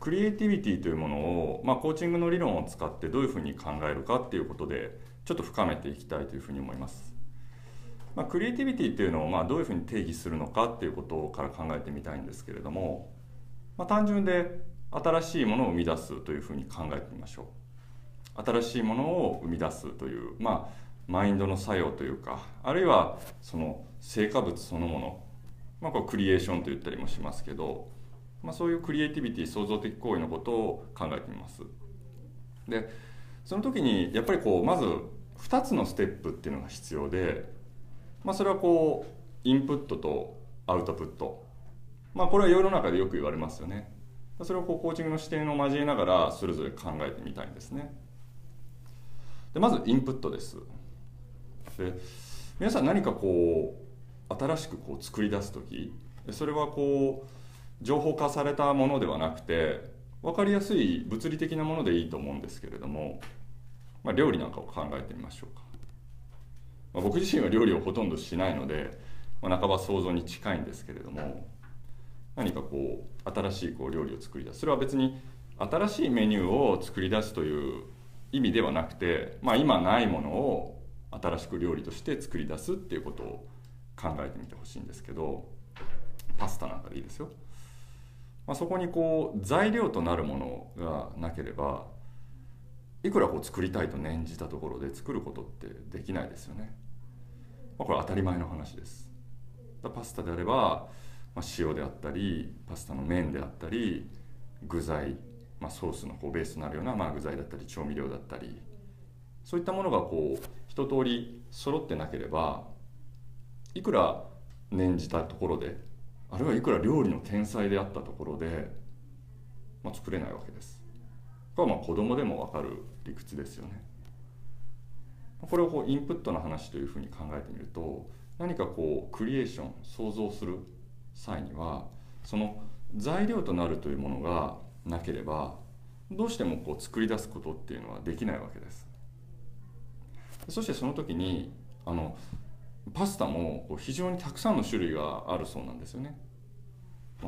クリエイティビティというものを、まあ、コーチングの理論を使ってどういうふうに考えるかっていうことでちょっと深めていきたいというふうに思います。まあ、クリエイティビティっていうのをまあどういうふうに定義するのかっていうことから考えてみたいんですけれども、まあ、単純で新しいものを生み出すというふうに考えてみましょう。新しいものを生み出すという、まあ、マインドの作用というかあるいはその成果物そのもの、まあ、これクリエーションと言ったりもしますけど、まあ、そういうクリエイティビティ創造的行為のことを考えてみます。でその時にやっぱりこうまず2つのステップっていうのが必要で、まあ、それはこうインプットとアウトプット。まあこれは世の中でよく言われますよね。それをこうコーチングの視点を交えながらそれぞれ考えてみたいんですね。でまずインプットです。で皆さん何かこう新しくこう作り出す時それはこう情報化されたものではなくて分かりやすい物理的なものでいいと思うんですけれども、まあ、料理なんかを考えてみましょうか、まあ、僕自身は料理をほとんどしないので、まあ、半ば想像に近いんですけれども何かこう新しいこう料理を作り出す。それは別に新しいメニューを作り出すという意味ではなくて、まあ、今ないものを新しく料理として作り出すっていうことを考えてみてほしいんですけどパスタなんかでいいですよ、まあ、そこにこう材料となるものがなければいくらこう作りたいと念じたところで作ることってできないですよね、まあ、これ当たり前の話です。パスタであれば、まあ、塩であったりパスタの麺であったり具材、まあ、ソースのこうベースとなるようなまあ具材だったり調味料だったりそういったものがこう一通り揃ってなければいくら念じたところであるいはいくら料理の天才であったところで、まあ、作れないわけです。これはまあ子供でも分かる理屈ですよね。これをこうインプットの話というふうに考えてみると何かこうクリエーション想像する際にはその材料となるというものがなければどうしてもこう作り出すことっていうのはできないわけです。そしてその時にあのパスタも非常にたくさんの種類があるそうなんですよね。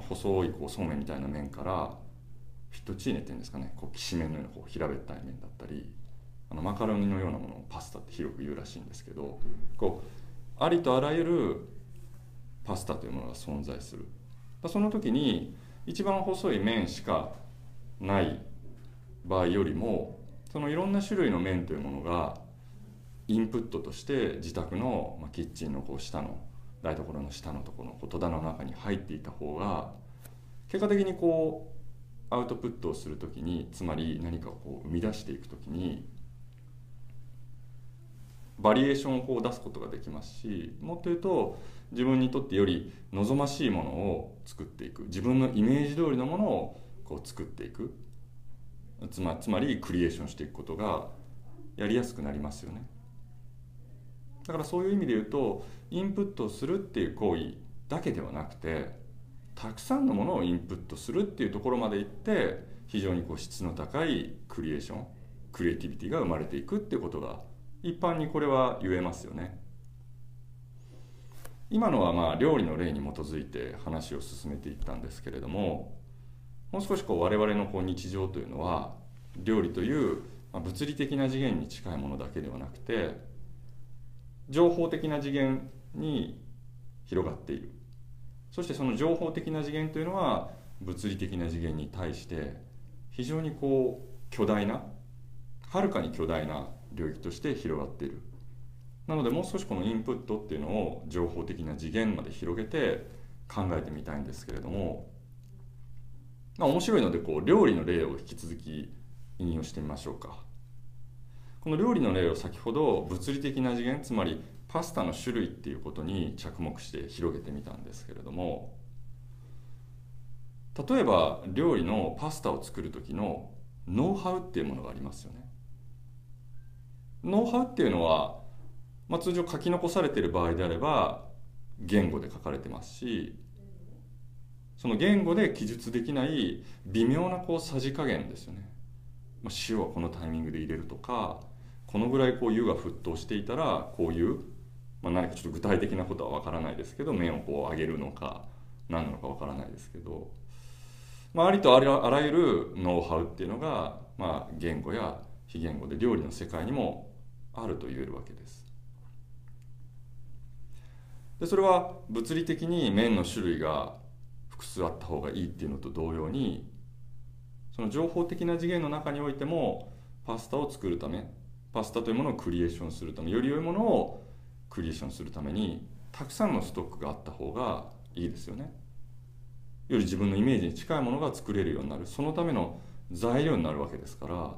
細いこうそうめんみたいな麺からフィットチーネっていうんですかねこうきしめんのようなこう平べったい麺だったりあのマカロニのようなものをパスタって広く言うらしいんですけどこうありとあらゆるパスタというものが存在するその時に一番細い麺しかない場合よりもそのいろんな種類の麺というものがインプットとして自宅の、まキッチンのこう下の台所の下のところの戸棚の中に入っていた方が結果的にこうアウトプットをする時につまり何かをこう生み出していく時にバリエーションをこう出すことができますしもっと言うと自分にとってより望ましいものを作っていく自分のイメージ通りのものをこう作っていくつまつまりクリエーションしていくことがやりやすくなりますよね。だからそういう意味で言うとインプットするっていう行為だけではなくてたくさんのものをインプットするっていうところまでいって非常にこう質の高いクリエーションクリエイティビティが生まれていくっていうことが一般にこれは言えますよね。今のはまあ料理の例に基づいて話を進めていったんですけれどももう少しこう我々のこう日常というのは料理という物理的な次元に近いものだけではなくて情報的な次元に広がっている。そしてその情報的な次元というのは物理的な次元に対して非常にこう巨大なはるかに巨大な領域として広がっている。なのでもう少しこのインプットっていうのを情報的な次元まで広げて考えてみたいんですけれども、まあ、面白いのでこう料理の例を引き続き引用してみましょうか。この料理の例を先ほど物理的な次元つまりパスタの種類っていうことに着目して広げてみたんですけれども例えば料理のパスタを作る時のノウハウっていうものがありますよね。ノウハウっていうのは、まあ、通常書き残されている場合であれば言語で書かれてますしその言語で記述できない微妙なこうさじ加減ですよね。まあ、塩はこのタイミングで入れるとかこのぐらいこう湯が沸騰していたらこういう、まあ、何かちょっと具体的なことは分からないですけど麺をこう揚げるのか何なのか分からないですけどまあ、ありとあらゆるノウハウっていうのが、まあ、言語や非言語で料理の世界にもあると言えるわけです。でそれは物理的に麺の種類が複数あった方がいいっていうのと同様にその情報的な次元の中においてもパスタを作るためパスタというものをクリエーションするためより良いものをクリエーションするためにたくさんのストックがあった方がいいですよね。より自分のイメージに近いものが作れるようになるそのための材料になるわけですから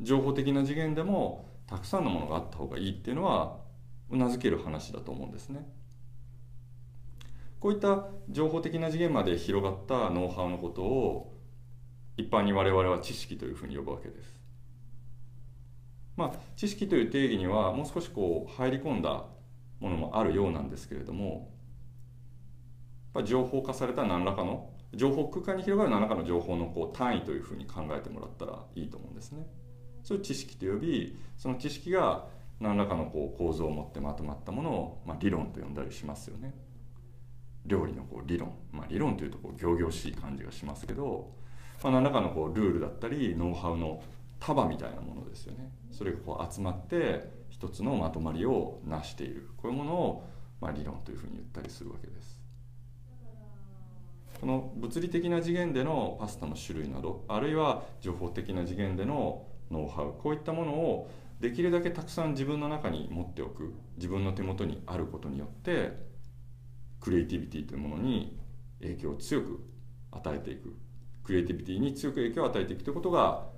情報的な次元でもたくさんのものがあった方がいいっていうのはうなずける話だと思うんですね。こういった情報的な次元まで広がったノウハウのことを一般に我々は知識というふうに呼ぶわけです。まあ、知識という定義にはもう少しこう入り込んだものもあるようなんですけれども情報化された何らかの情報空間に広がる何らかの情報のこう単位というふうに考えてもらったらいいと思うんですね。そういう知識と呼びその知識が何らかのこう構造を持ってまとまったものを、まあ、理論と呼んだりしますよね。料理のこう理論、まあ、理論というとこう仰々しい感じがしますけど、まあ、何らかのこうルールだったりノウハウの束みたいなものですよね。それがこう集まって一つのまとまりを成しているこういうものを、まあ、理論というふうに言ったりするわけです。この物理的な次元でのパスタの種類などあるいは情報的な次元でのノウハウこういったものをできるだけたくさん自分の中に持っておく自分の手元にあることによってクリエイティビティというものに影響を強く与えていくクリエイティビティに強く影響を与えていくということが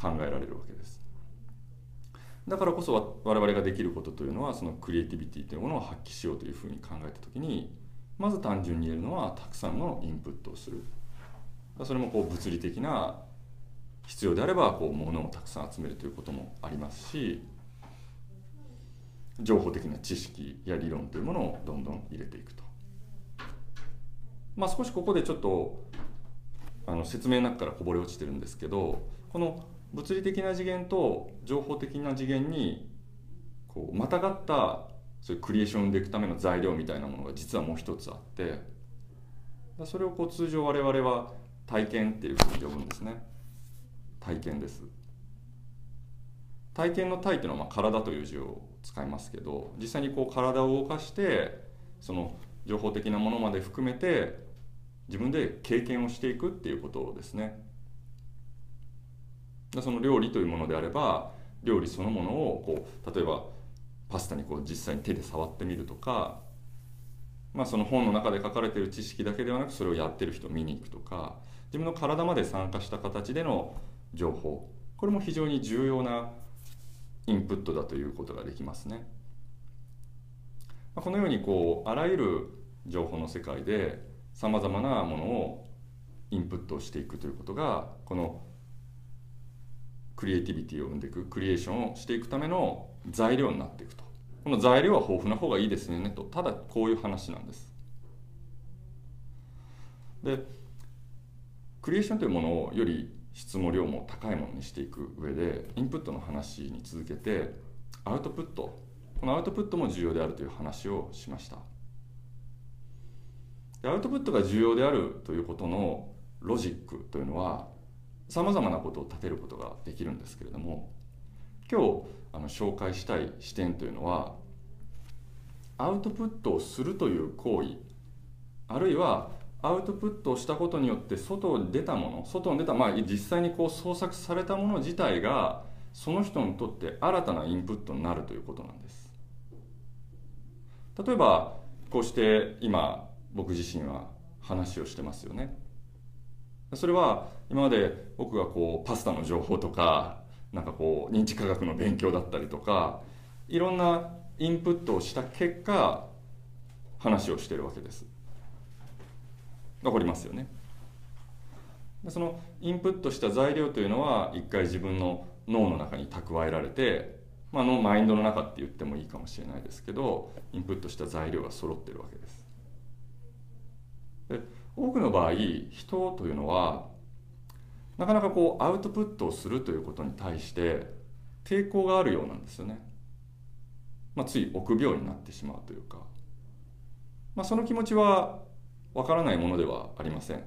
考えられるわけですだからこそ我々ができることというのはそのクリエイティビティというものを発揮しようというふうに考えた時にまず単純に言えるのはたくさんのインプットをするそれもこう物理的な必要であればこう物をたくさん集めるということもありますし情報的な知識や理論というものをどんどん入れていくと。まあ、少しここでちょっとあの説明の中からこぼれ落ちてるんですけどこの物理的な次元と情報的な次元にこうまたがったそういうクリエーションでいくための材料みたいなものが実はもう一つあってそれをこう通常我々は体験っていうふうに呼ぶんですね。体験です。体験の体っていうのはまあ体という字を使いますけど実際にこう体を動かしてその情報的なものまで含めて自分で経験をしていくっていうことですね。その料理というものであれば料理そのものをこう例えばパスタにこう実際に手で触ってみるとか、まあ、その本の中で書かれている知識だけではなくそれをやってる人を見に行くとか自分の体まで参加した形での情報これも非常に重要なインプットだということができますね。このようにこうあらゆる情報の世界でさまざまなものをインプットしていくということがこのクリエイティビティを生んでいくクリエーションをしていくための材料になっていくと。この材料は豊富な方がいいですねと。ただこういう話なんです。でクリエーションというものをより質も量も高いものにしていく上でインプットの話に続けてアウトプット。このアウトプットも重要であるという話をしました。アウトプットが重要であるということのロジックというのはさまざまなことを立てることができるんですけれども今日あの紹介したい視点というのはアウトプットをするという行為あるいはアウトプットをしたことによって外に出たもの外に出た、まあ、実際にこう創作されたもの自体がその人にとって新たなインプットになるということなんです。例えばこうして今僕自身は話をしてますよね。それは今まで僕がこうパスタの情報とかなんかこう認知科学の勉強だったりとかいろんなインプットをした結果話をしてるわけです。わかりますよね。そのインプットした材料というのは一回自分の脳の中に蓄えられて、まあ、のマインドの中って言ってもいいかもしれないですけどインプットした材料が揃ってるわけです。で多くの場合人というのはなかなかこうアウトプットをするということに対して抵抗があるようなんですよね、まあ、つい臆病になってしまうというか、まあ、その気持ちはわからないものではありません。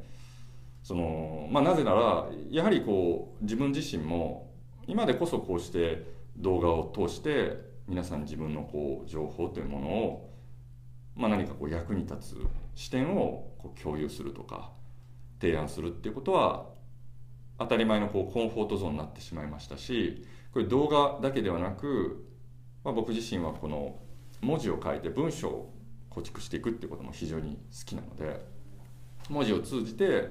その、まあ、なぜならやはりこう自分自身も今でこそこうして動画を通して皆さん自分のこう情報というものを、まあ、何かこう役に立つ視点をこう共有するとか提案するっていうことは当たり前のこうコンフォートゾーンになってしまいましたしこれ動画だけではなく、まあ、僕自身はこの文字を書いて文章を構築していくっていうことも非常に好きなので文字を通じて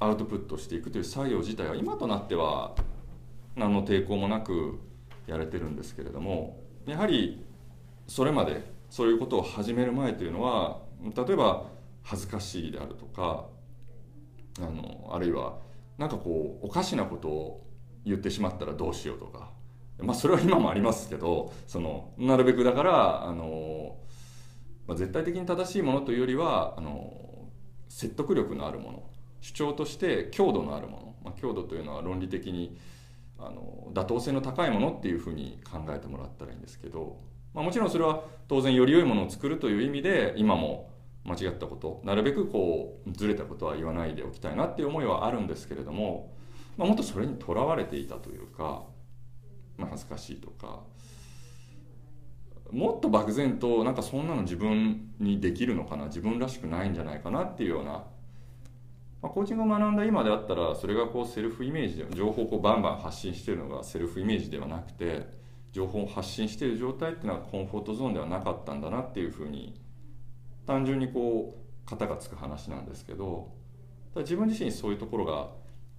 アウトプットしていくという作業自体は今となっては何の抵抗もなくやれてるんですけれどもやはりそれまでそういうことを始める前というのは例えば恥ずかしいであるとかあのあるいは何かこうおかしなことを言ってしまったらどうしようとか、まあ、それは今もありますけどそのなるべくだからあの、まあ、絶対的に正しいものというよりはあの説得力のあるもの。主張として強度のあるもの、まあ、強度というのは論理的にあの妥当性の高いものっていうふうに考えてもらったらいいんですけど、まあ、もちろんそれは当然より良いものを作るという意味で今も間違ったことなるべくこうずれたことは言わないでおきたいなっていう思いはあるんですけれども、まあ、もっとそれにとらわれていたというか、まあ、恥ずかしいとかもっと漠然となんかそんなの自分にできるのかな自分らしくないんじゃないかなっていうようなまあ、コーチングを学んだ今であったらそれがこうセルフイメージで情報をこうバンバン発信してるのがセルフイメージではなくて情報を発信している状態っていうのはコンフォートゾーンではなかったんだなっていうふうに単純にこう型がつく話なんですけど自分自身そういうところが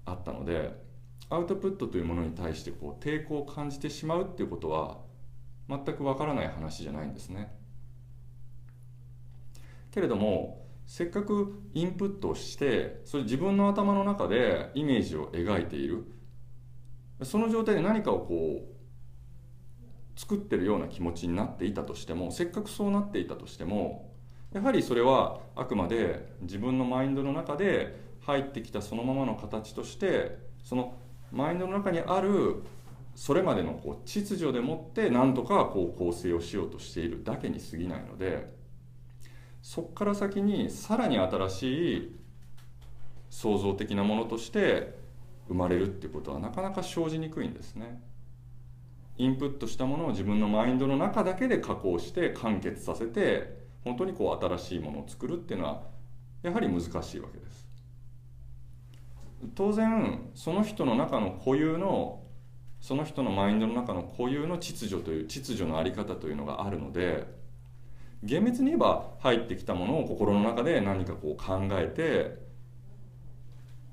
あったのでアウトプットというものに対してこう抵抗を感じてしまうっていうことは全くわからない話じゃないんですね。けれどもせっかくインプットをしてそれ自分の頭の中でイメージを描いているその状態で何かをこう作ってるような気持ちになっていたとしてもせっかくそうなっていたとしてもやはりそれはあくまで自分のマインドの中で入ってきたそのままの形としてそのマインドの中にあるそれまでのこう秩序でもって何とかこう構成をしようとしているだけに過ぎないのでそこから先にさらに新しい創造的なものとして生まれるっていうことはなかなか生じにくいんですね。インプットしたものを自分のマインドの中だけで加工して完結させて本当にこう新しいものを作るっていうのはやはり難しいわけです。当然その人の中の固有のその人のマインドの中の固有の秩序という秩序の在り方というのがあるので厳密に言えば入ってきたものを心の中で何かこう考えて、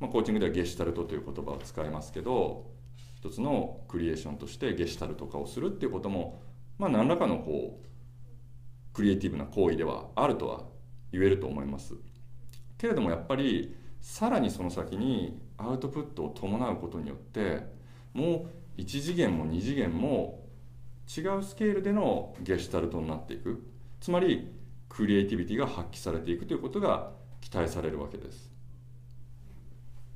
まあ、コーチングではゲシュタルトという言葉を使いますけど一つのクリエーションとしてゲシュタルト化をするっていうことも、まあ、何らかのこうクリエイティブな行為ではあるとは言えると思います。けれどもやっぱりさらにその先にアウトプットを伴うことによってもう1次元も2次元も違うスケールでのゲシュタルトになっていくつまりクリエイティビティが発揮されていくということが期待されるわけです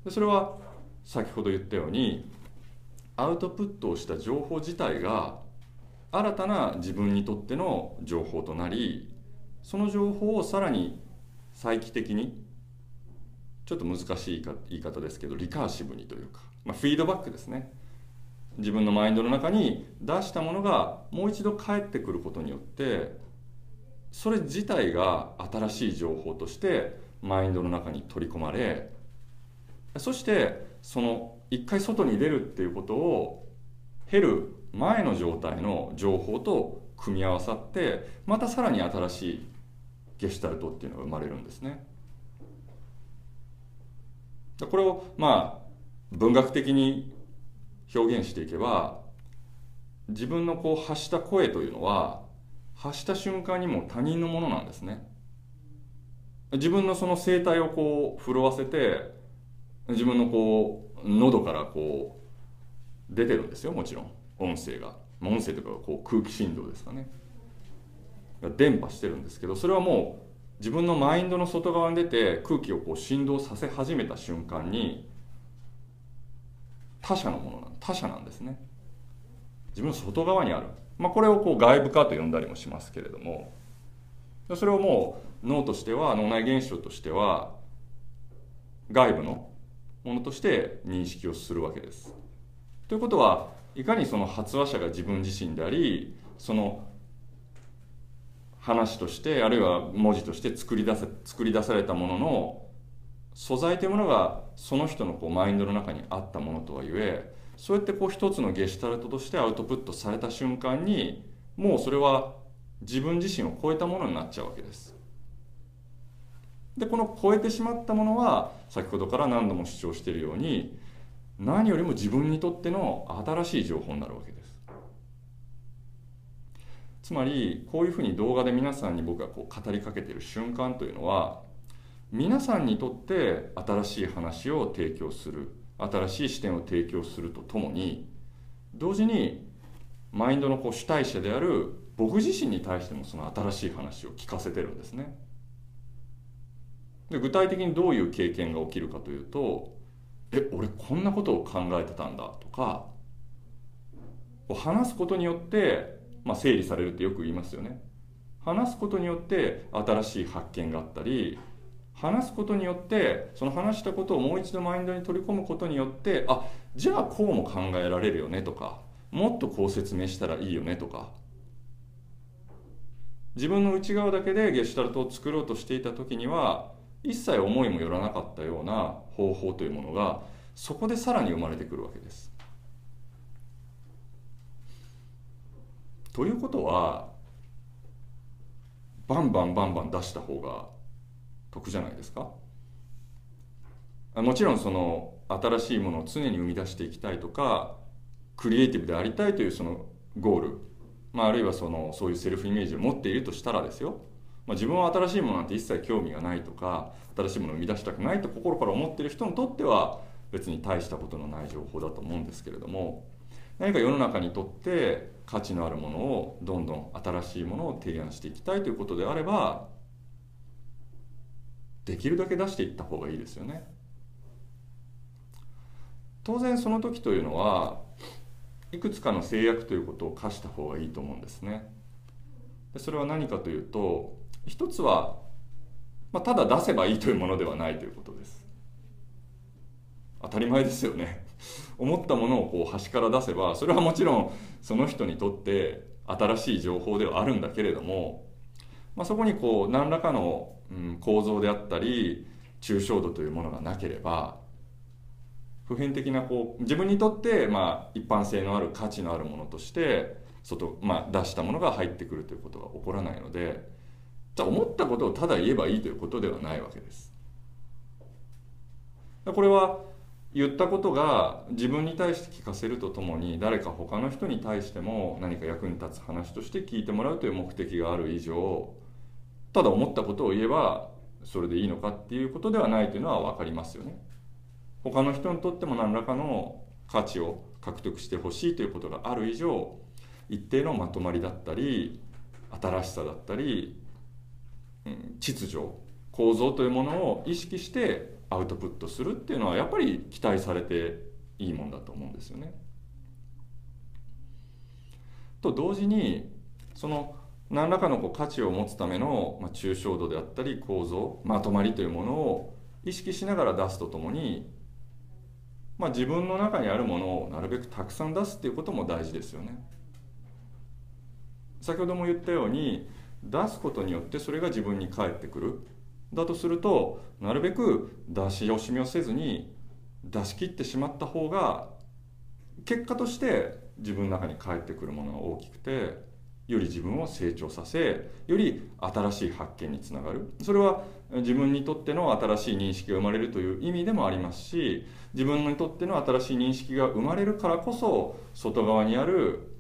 でそれは先ほど言ったようにアウトプットをした情報自体が新たな自分にとっての情報となりその情報をさらに再帰的にちょっと難しい言い方ですけどリカーシブにというか、まあ、フィードバックですね。自分のマインドの中に出したものがもう一度返ってくることによってそれ自体が新しい情報としてマインドの中に取り込まれそしてその一回外に出るっていうことを経る前の状態の情報と組み合わさってまたさらに新しいゲシュタルトっていうのが生まれるんですね。これをまあ文学的に表現していけば自分のこう発した声というのは発した瞬間にも他人のものなんですね自分のその声帯をこう震わせて自分のこう喉からこう出てるんですよもちろん音声が。音声というかこう空気振動ですかね。伝播してるんですけどそれはもう自分のマインドの外側に出て空気をこう振動させ始めた瞬間に他者のもの。他者なんですね。自分の外側にある。まあ、これをこう外部化と呼んだりもしますけれども。それをもう脳としては脳内現象としては外部のものとして認識をするわけです。ということはいかにその発話者が自分自身でありその話としてあるいは文字として作り出せ作り出されたものの素材というものがその人のこうマインドの中にあったものとはいえそうやってこう一つのゲシュタルトとしてアウトプットされた瞬間にもうそれは自分自身を超えたものになっちゃうわけです。でこの超えてしまったものは先ほどから何度も主張しているように何よりも自分にとっての新しい情報になるわけです。つまりこういうふうに動画で皆さんに僕がこう語りかけている瞬間というのは皆さんにとって新しい話を提供する新しい視点を提供するとともに同時にマインドのこう主体者である僕自身に対してもその新しい話を聞かせてるんですね。で具体的にどういう経験が起きるかというと「え俺こんなことを考えてたんだ」とか話すことによって、まあ、整理されるってよく言いますよね。話すことによって新しい発見があったり話すことによってその話したことをもう一度マインドに取り込むことによってあじゃあこうも考えられるよねとかもっとこう説明したらいいよねとか自分の内側だけでゲシュタルトを作ろうとしていた時には一切思いもよらなかったような方法というものがそこでさらに生まれてくるわけです。ということはバンバンバンバン出した方が得じゃないですかもちろんその新しいものを常に生み出していきたいとかクリエイティブでありたいというそのゴール、まあ、あるいはそのそういうセルフイメージを持っているとしたらですよ、まあ、自分は新しいものなんて一切興味がないとか新しいものを生み出したくないと心から思っている人にとっては別に大したことのない情報だと思うんですけれども何か世の中にとって価値のあるものをどんどん新しいものを提案していきたいということであればできるだけ出していった方がいいですよね。当然その時というのはいくつかの制約ということを課した方がいいと思うんですね。それは何かというと一つは、まあ、ただ出せばいいというものではないということです。当たり前ですよね。思ったものをこう端から出せばそれはもちろんその人にとって新しい情報ではあるんだけれども、まあ、そこにこう何らかのうん、構造であったり抽象度というものがなければ普遍的なこう自分にとって、まあ、一般性のある価値のあるものとして外、まあ、出したものが入ってくるということが起こらないので思ったことをただ言えばいいということではないわけです。これは言ったことが自分に対して聞かせるとともに誰か他の人に対しても何か役に立つ話として聞いてもらうという目的がある以上ただ思ったことを言えばそれでいいのかっていうことではないというのは分かりますよね。他の人にとっても何らかの価値を獲得してほしいということがある以上一定のまとまりだったり新しさだったり、秩序構造というものを意識してアウトプットするっていうのはやっぱり期待されていいもんだと思うんですよね。と同時にその何らかのこう価値を持つための、まあ、抽象度であったり構造まとまりというものを意識しながら出すとともに、まあ、自分の中にあるものをなるべくたくさん出すっていうことも大事ですよね。先ほども言ったように出すことによってそれが自分に返ってくる。だとするとなるべく出し惜しみをせずに出し切ってしまった方が結果として自分の中に返ってくるものが大きくてより自分を成長させより新しい発見につながる。それは自分にとっての新しい認識が生まれるという意味でもありますし自分にとっての新しい認識が生まれるからこそ外側にある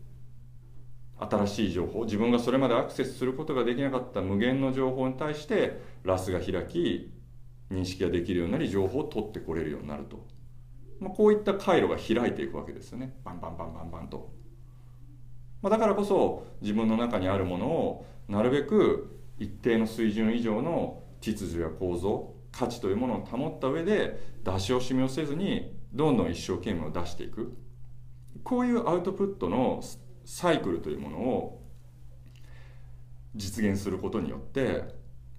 新しい情報自分がそれまでアクセスすることができなかった無限の情報に対してラスが開き認識ができるようになり情報を取ってこれるようになると、まあ、こういった回路が開いていくわけですよね。バンバンバンバンバンと。まあ、だからこそ自分の中にあるものをなるべく一定の水準以上の秩序や構造価値というものを保った上で出し惜しみをせずにどんどん一生懸命を出していく。こういうアウトプットのサイクルというものを実現することによって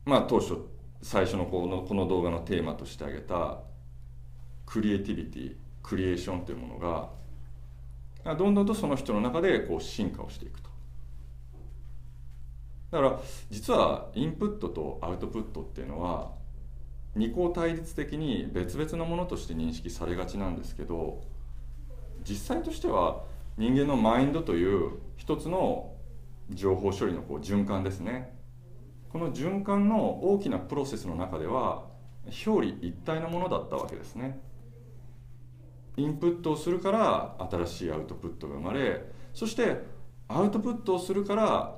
まあ当初最初のこのこの動画のテーマとして挙げたクリエイティビティクリエーションというものがどんどんとその人の中でこう進化をしていくと。だから実はインプットとアウトプットっていうのは二項対立的に別々のものとして認識されがちなんですけど実際としては人間のマインドという一つの情報処理のこう循環ですね。この循環の大きなプロセスの中では表裏一体のものだったわけですね。インプットをするから新しいアウトプットが生まれそしてアウトプットをするから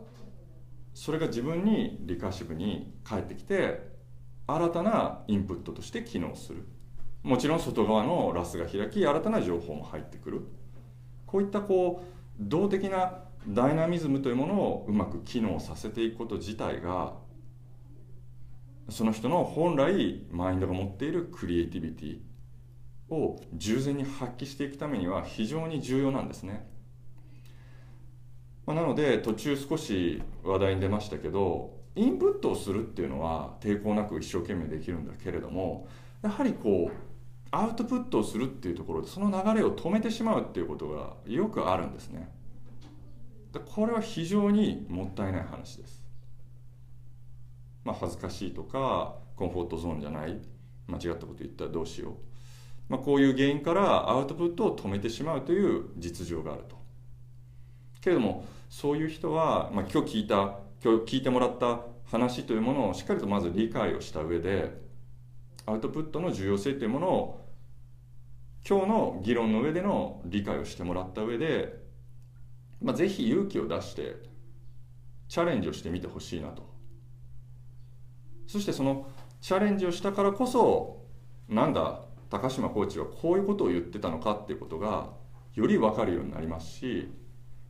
それが自分にリカーシブに返ってきて新たなインプットとして機能する。もちろん外側のラスが開き新たな情報も入ってくる。こういったこう動的なダイナミズムというものをうまく機能させていくこと自体がその人の本来マインドが持っているクリエイティビティを従前に発揮していくためには非常に重要なんですね。まあ、なので途中少し話題に出ましたけどインプットをするっていうのは抵抗なく一生懸命できるんだけれどもやはりこうアウトプットをするっていうところでその流れを止めてしまうっていうことがよくあるんですね。これは非常にもったいない話です。まあ、恥ずかしいとかコンフォートゾーンじゃない間違ったこと言ったらどうしよう、まあ、こういう原因からアウトプットを止めてしまうという実情があると。けれどもそういう人は、まあ、今日聞いた今日聞いてもらった話というものをしっかりとまず理解をした上でアウトプットの重要性というものを今日の議論の上での理解をしてもらった上で、まあ、ぜひ勇気を出してチャレンジをしてみてほしいなと。そしてそのチャレンジをしたからこそなんだ高島コーチはこういうことを言ってたのかっていうことがより分かるようになりますし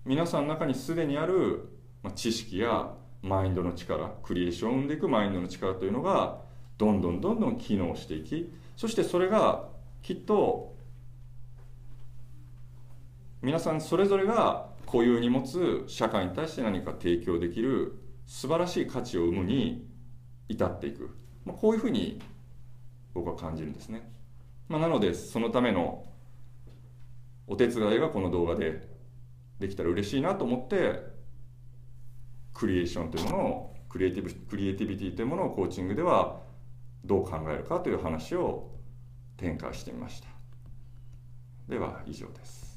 皆さんの中にすでにある知識やマインドの力クリエーションを生んでいくマインドの力というのがどんどんどんどん機能していきそしてそれがきっと皆さんそれぞれが固有に持つ社会に対して何か提供できる素晴らしい価値を生むに至っていく、まあ、こういうふうに僕は感じるんですね、まあ、なのでそのためのお手伝いがこの動画でできたら嬉しいなと思ってクリエーションというものをクリエイティブクリエイティビティというものをコーチングではどう考えるかという話を展開してみました。では以上です。